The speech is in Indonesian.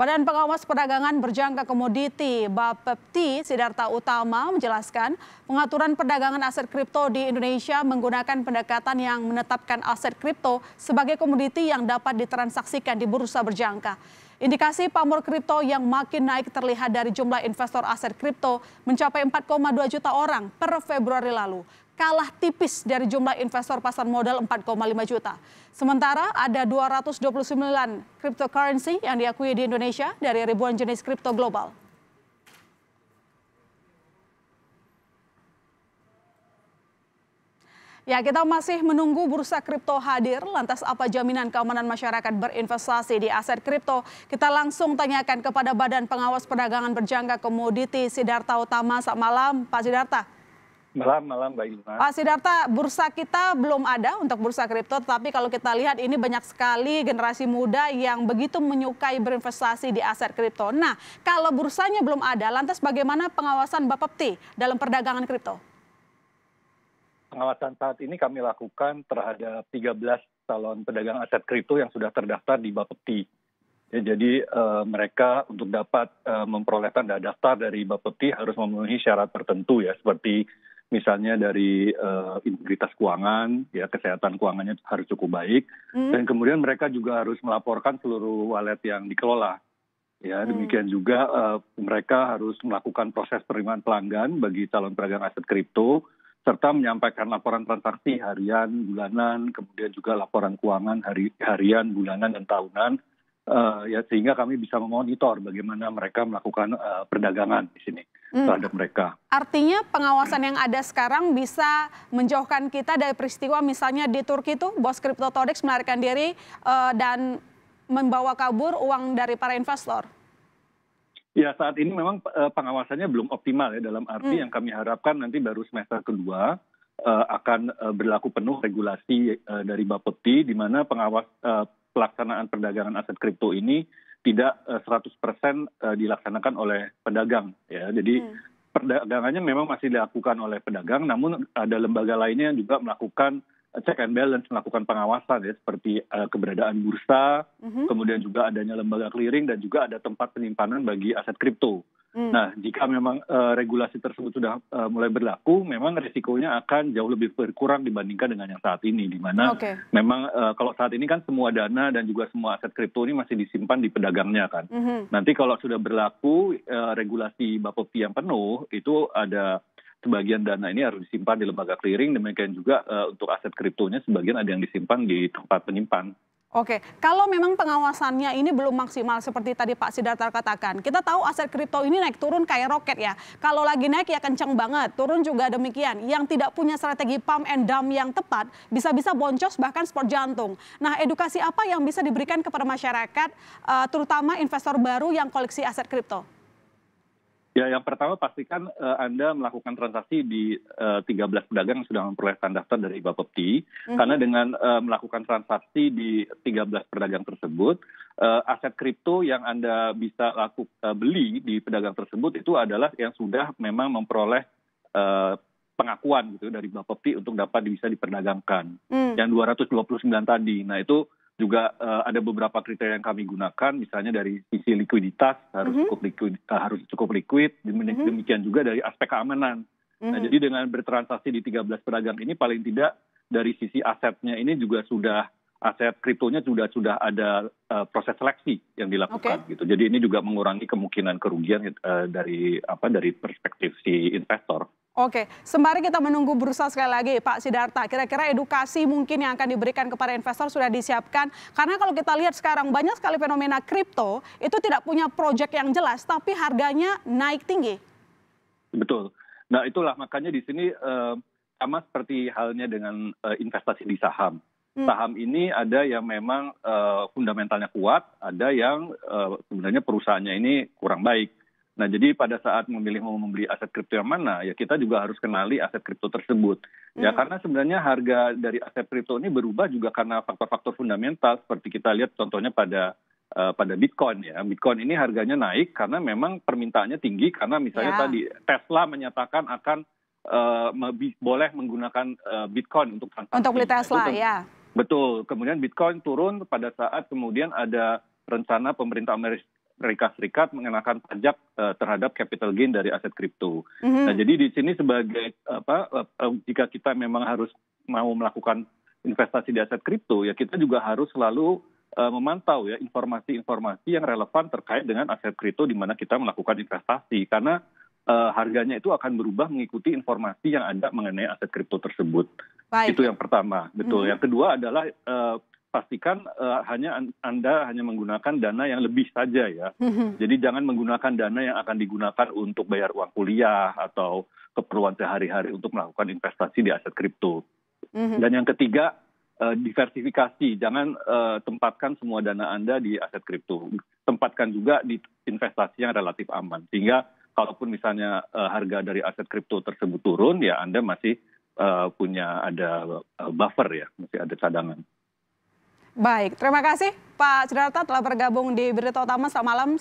Badan Pengawas Perdagangan Berjangka Komoditi Bapepti Sidarta Utama menjelaskan pengaturan perdagangan aset kripto di Indonesia menggunakan pendekatan yang menetapkan aset kripto sebagai komoditi yang dapat ditransaksikan di bursa berjangka. Indikasi pamor kripto yang makin naik terlihat dari jumlah investor aset kripto mencapai 4,2 juta orang per Februari lalu kalah tipis dari jumlah investor pasar modal 4,5 juta. Sementara ada 229 cryptocurrency yang diakui di Indonesia dari ribuan jenis kripto global. Ya, kita masih menunggu bursa kripto hadir. Lantas apa jaminan keamanan masyarakat berinvestasi di aset kripto? Kita langsung tanyakan kepada Badan Pengawas Perdagangan Berjangka Komoditi Sidarta Utama. Selamat malam, Pak Sidarta. Malam, malam Mbak Ilma. Pak Sidarta, bursa kita belum ada untuk bursa kripto, tapi kalau kita lihat ini banyak sekali generasi muda yang begitu menyukai berinvestasi di aset kripto. Nah, kalau bursanya belum ada, lantas bagaimana pengawasan Bapepti dalam perdagangan kripto? Pengawasan saat ini kami lakukan terhadap 13 calon pedagang aset kripto yang sudah terdaftar di Bapepti. Ya, jadi uh, mereka untuk dapat uh, memperoleh tanda daftar dari Bapepti harus memenuhi syarat tertentu ya seperti misalnya dari uh, integritas keuangan, ya kesehatan keuangannya harus cukup baik, hmm. dan kemudian mereka juga harus melaporkan seluruh wallet yang dikelola. Ya, hmm. demikian juga uh, mereka harus melakukan proses penerimaan pelanggan bagi calon pedagang aset kripto, serta menyampaikan laporan transaksi harian, bulanan, kemudian juga laporan keuangan hari, harian, bulanan, dan tahunan uh, ya sehingga kami bisa memonitor bagaimana mereka melakukan uh, perdagangan di sini hmm. terhadap mereka. Artinya pengawasan yang ada sekarang bisa menjauhkan kita dari peristiwa misalnya di Turki itu bos Cryptotodex melarikan diri uh, dan membawa kabur uang dari para investor. Ya saat ini memang uh, pengawasannya belum optimal ya dalam arti hmm. yang kami harapkan nanti baru semester kedua uh, akan uh, berlaku penuh regulasi uh, dari Bapepti di mana pengawas uh, pelaksanaan perdagangan aset kripto ini tidak uh, 100% uh, dilaksanakan oleh pedagang ya. Jadi hmm. perdagangannya memang masih dilakukan oleh pedagang namun ada lembaga lainnya yang juga melakukan check and balance melakukan pengawasan ya seperti uh, keberadaan bursa, mm-hmm. kemudian juga adanya lembaga clearing dan juga ada tempat penyimpanan bagi aset kripto. Mm. Nah, jika memang uh, regulasi tersebut sudah uh, mulai berlaku, memang risikonya akan jauh lebih berkurang dibandingkan dengan yang saat ini, di mana okay. memang uh, kalau saat ini kan semua dana dan juga semua aset kripto ini masih disimpan di pedagangnya kan. Mm-hmm. Nanti kalau sudah berlaku uh, regulasi Bapepti yang penuh, itu ada sebagian dana ini harus disimpan di lembaga clearing, demikian juga uh, untuk aset kriptonya sebagian ada yang disimpan di tempat penyimpan. Oke, kalau memang pengawasannya ini belum maksimal seperti tadi Pak Sidarta katakan, kita tahu aset kripto ini naik turun kayak roket ya. Kalau lagi naik ya kencang banget, turun juga demikian. Yang tidak punya strategi pump and dump yang tepat, bisa-bisa boncos bahkan sport jantung. Nah, edukasi apa yang bisa diberikan kepada masyarakat, uh, terutama investor baru yang koleksi aset kripto? Ya, yang pertama pastikan uh, Anda melakukan transaksi di uh, 13 pedagang yang sudah memperoleh tanda daftar dari Bapepti. Mm-hmm. Karena dengan uh, melakukan transaksi di 13 pedagang tersebut, uh, aset kripto yang Anda bisa laku uh, beli di pedagang tersebut itu adalah yang sudah memang memperoleh uh, pengakuan gitu dari Bapepti untuk dapat bisa diperdagangkan. Mm. Yang 229 tadi. Nah, itu juga uh, ada beberapa kriteria yang kami gunakan misalnya dari sisi likuiditas harus mm -hmm. cukup liquid uh, harus cukup liquid mhm. demikian juga dari aspek keamanan. Mm -hmm. Nah, mhm. jadi dengan bertransaksi di 13 pedagang ini paling tidak dari sisi asetnya ini juga sudah aset kriptonya sudah sudah ada uh, proses seleksi yang dilakukan okay. gitu. Jadi ini juga mengurangi kemungkinan kerugian uh, dari apa dari perspektif si investor. Oke, sembari kita menunggu bursa sekali lagi Pak Sidarta, kira-kira edukasi mungkin yang akan diberikan kepada investor sudah disiapkan. Karena kalau kita lihat sekarang banyak sekali fenomena kripto itu tidak punya proyek yang jelas, tapi harganya naik tinggi. Betul. Nah itulah makanya di sini uh, sama seperti halnya dengan uh, investasi di saham. Hmm. Saham ini ada yang memang uh, fundamentalnya kuat, ada yang uh, sebenarnya perusahaannya ini kurang baik. Nah, jadi pada saat memilih mau membeli aset kripto yang mana, ya kita juga harus kenali aset kripto tersebut. Ya, hmm. Karena sebenarnya harga dari aset kripto ini berubah juga karena faktor-faktor fundamental seperti kita lihat contohnya pada uh, pada Bitcoin ya. Bitcoin ini harganya naik karena memang permintaannya tinggi karena misalnya ya. tadi Tesla menyatakan akan uh, boleh menggunakan uh, Bitcoin untuk transaksi. Untuk beli Tesla, kan, ya. Betul. Kemudian Bitcoin turun pada saat kemudian ada rencana pemerintah Amerika Amerika Serikat mengenakan pajak uh, terhadap capital gain dari aset kripto. Mm-hmm. Nah, jadi di sini sebagai apa uh, jika kita memang harus mau melakukan investasi di aset kripto, ya kita juga harus selalu uh, memantau ya informasi-informasi yang relevan terkait dengan aset kripto di mana kita melakukan investasi karena uh, harganya itu akan berubah mengikuti informasi yang ada mengenai aset kripto tersebut. Baik. Itu yang pertama, betul. Hmm. Yang kedua adalah uh, pastikan uh, hanya Anda hanya menggunakan dana yang lebih saja ya. Mm-hmm. Jadi jangan menggunakan dana yang akan digunakan untuk bayar uang kuliah atau keperluan sehari-hari untuk melakukan investasi di aset kripto. Mm-hmm. Dan yang ketiga uh, diversifikasi, jangan uh, tempatkan semua dana Anda di aset kripto. Tempatkan juga di investasi yang relatif aman sehingga kalaupun misalnya uh, harga dari aset kripto tersebut turun ya Anda masih uh, punya ada uh, buffer ya, masih ada cadangan. Baik, terima kasih Pak Sidarta telah bergabung di Berita Utama. Selamat malam.